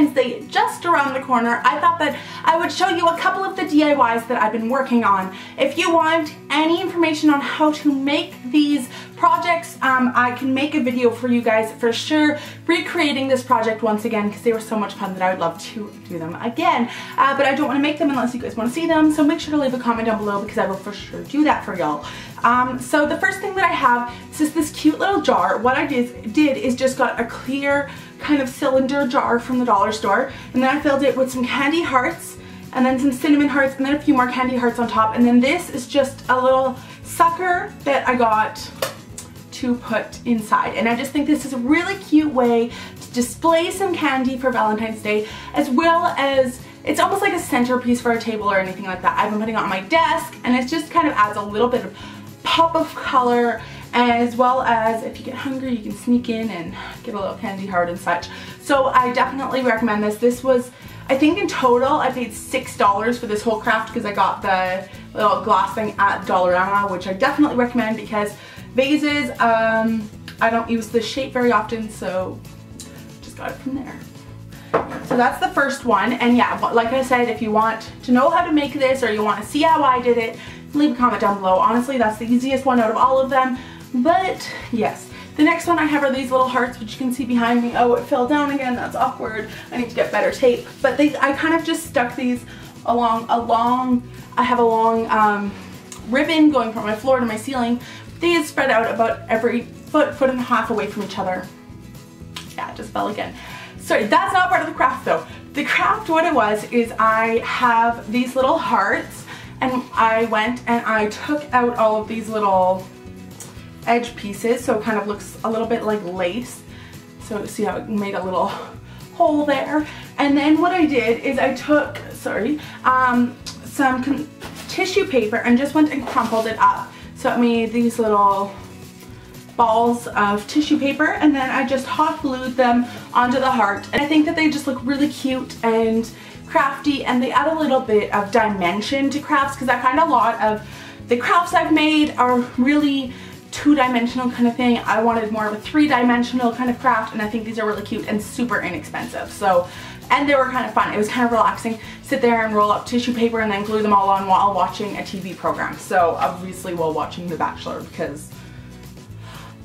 Valentine's Day just around the corner, I thought that I would show you a couple of the DIYs that I've been working on. If you want any information on how to make these projects, um, I can make a video for you guys for sure recreating this project once again because they were so much fun that I would love to do them again. Uh, but I don't want to make them unless you guys want to see them, so make sure to leave a comment down below because I will for sure do that for y'all. Um, so the first thing that I have is this cute little jar. What I did, did is just got a clear kind of cylinder jar from the dollar store. And then I filled it with some candy hearts and then some cinnamon hearts and then a few more candy hearts on top. And then this is just a little sucker that I got to put inside. And I just think this is a really cute way to display some candy for Valentine's Day as well as it's almost like a centerpiece for a table or anything like that. I've been putting it on my desk and it just kind of adds a little bit of pop of color as well as if you get hungry you can sneak in and get a little candy heart and such. So I definitely recommend this. This was, I think in total I paid $6 for this whole craft because I got the little glass thing at Dollarama which I definitely recommend because vases, um, I don't use this shape very often so just got it from there. So that's the first one and yeah like I said if you want to know how to make this or you want to see how I did it leave a comment down below. Honestly that's the easiest one out of all of them but yes, the next one I have are these little hearts, which you can see behind me. Oh, it fell down again. That's awkward. I need to get better tape. But they, I kind of just stuck these along a long, I have a long um, ribbon going from my floor to my ceiling. These spread out about every foot, foot and a half away from each other. Yeah, it just fell again. Sorry, that's not part of the craft though. The craft, what it was, is I have these little hearts and I went and I took out all of these little edge pieces so it kind of looks a little bit like lace. So see how it made a little hole there. And then what I did is I took, sorry, um, some tissue paper and just went and crumpled it up. So I made these little balls of tissue paper and then I just hot glued them onto the heart. And I think that they just look really cute and crafty and they add a little bit of dimension to crafts because I find a lot of the crafts I've made are really two-dimensional kind of thing. I wanted more of a three-dimensional kind of craft and I think these are really cute and super inexpensive. So, and they were kind of fun. It was kind of relaxing. Sit there and roll up tissue paper and then glue them all on while watching a TV program. So obviously while watching The Bachelor because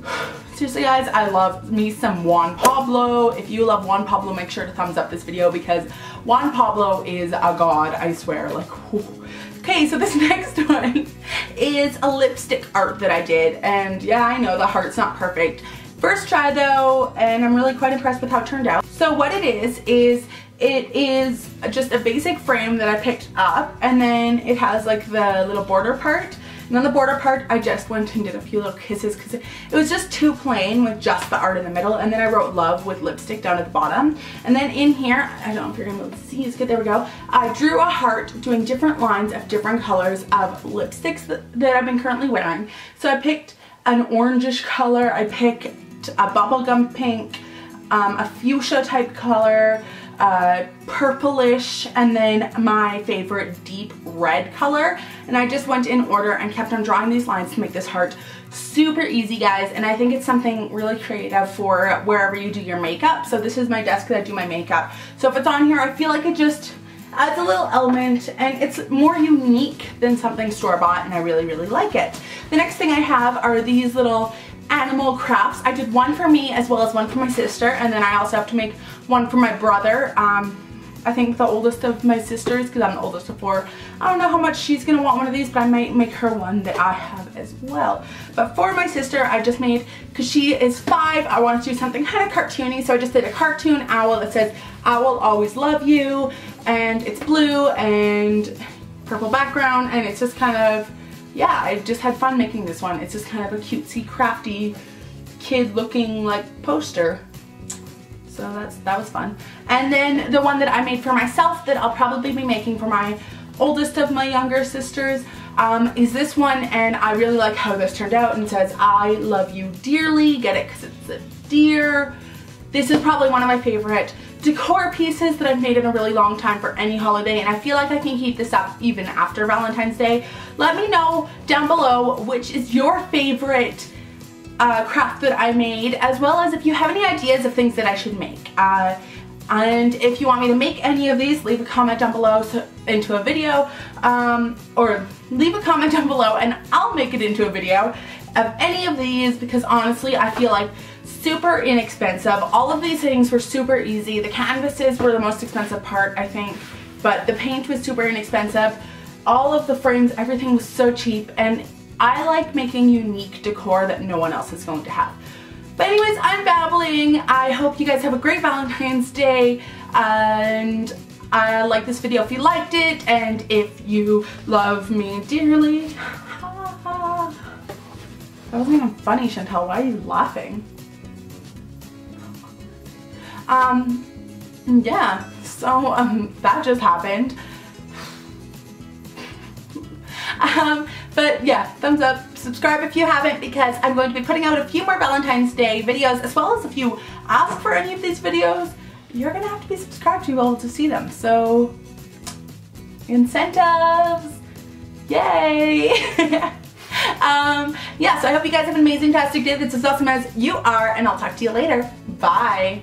seriously guys, I love me some Juan Pablo. If you love Juan Pablo, make sure to thumbs up this video because Juan Pablo is a god, I swear. Like, whew. Okay, so this next one is a lipstick art that I did. And yeah, I know the heart's not perfect. First try though, and I'm really quite impressed with how it turned out. So what it is, is it is just a basic frame that I picked up and then it has like the little border part and on the border part, I just went and did a few little kisses because it, was just too plain with just the art in the middle. And then I wrote love with lipstick down at the bottom. And then in here, I don't know if you're gonna be able to see, it's good, there we go. I drew a heart doing different lines of different colors of lipsticks that, that I've been currently wearing. So I picked an orangish color, I picked a bubblegum pink, um, a fuchsia type color, uh, purplish, and then my favorite deep red color. And I just went in order and kept on drawing these lines to make this heart super easy, guys. And I think it's something really creative for wherever you do your makeup. So this is my desk that I do my makeup. So if it's on here, I feel like it just adds a little element and it's more unique than something store-bought and I really, really like it. The next thing I have are these little animal crafts. I did one for me as well as one for my sister and then I also have to make one for my brother. Um, I think the oldest of my sisters because I'm the oldest of four. I don't know how much she's going to want one of these but I might make her one that I have as well. But for my sister I just made, because she is five, I wanted to do something kind of cartoony so I just did a cartoon owl that says I will always love you and it's blue and purple background and it's just kind of yeah, I just had fun making this one. It's just kind of a cutesy, crafty, kid looking like poster. So that's that was fun. And then the one that I made for myself that I'll probably be making for my oldest of my younger sisters um, is this one and I really like how this turned out and says I love you dearly. Get it because it's a deer. This is probably one of my favorite decor pieces that I've made in a really long time for any holiday and I feel like I can keep this up even after Valentine's Day. Let me know down below which is your favorite uh, craft that I made as well as if you have any ideas of things that I should make. Uh, And if you want me to make any of these, leave a comment down below so, into a video, um, or leave a comment down below and I'll make it into a video of any of these because honestly I feel like super inexpensive. All of these things were super easy. The canvases were the most expensive part I think, but the paint was super inexpensive. All of the frames, everything was so cheap and I like making unique decor that no one else is going to have. But anyways, I'm babbling. I hope you guys have a great Valentine's Day and I like this video if you liked it and if you love me dearly. that wasn't even funny, Chantal. Why are you laughing? Um, yeah, so um, that just happened. um, but yeah, thumbs up, subscribe if you haven't because I'm going to be putting out a few more Valentine's Day videos as well as if you ask for any of these videos, you're gonna have to be subscribed to be able to see them. So, incentives, yay! um, yeah, so I hope you guys have an amazing, fantastic day that's as awesome as you are and I'll talk to you later. Bye!